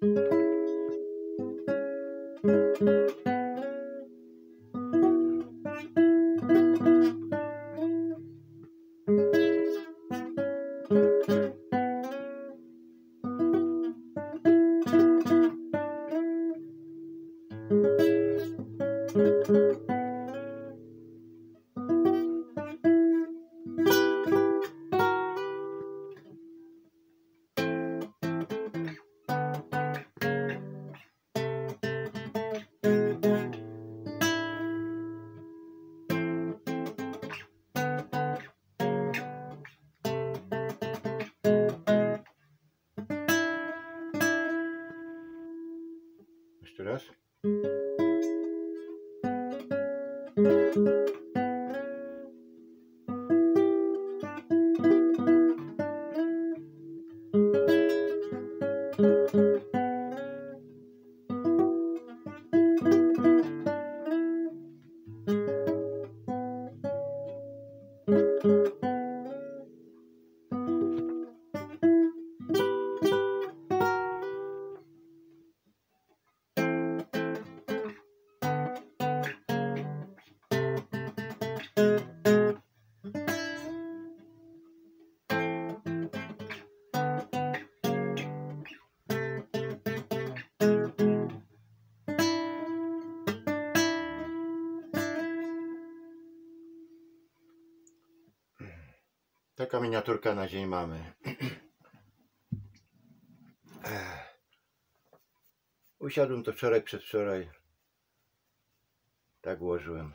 Thank you. Jeszcze raz. Taka miniaturka na dzień mamy. Usiadłem to wczoraj, przedwczoraj. Tak ułożyłem.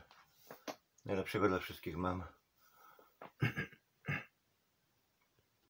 Najlepszego dla wszystkich mam.